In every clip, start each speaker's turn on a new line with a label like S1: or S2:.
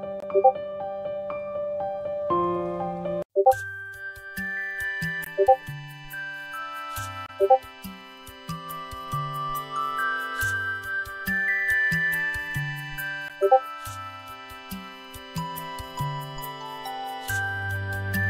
S1: 고고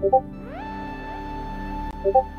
S1: you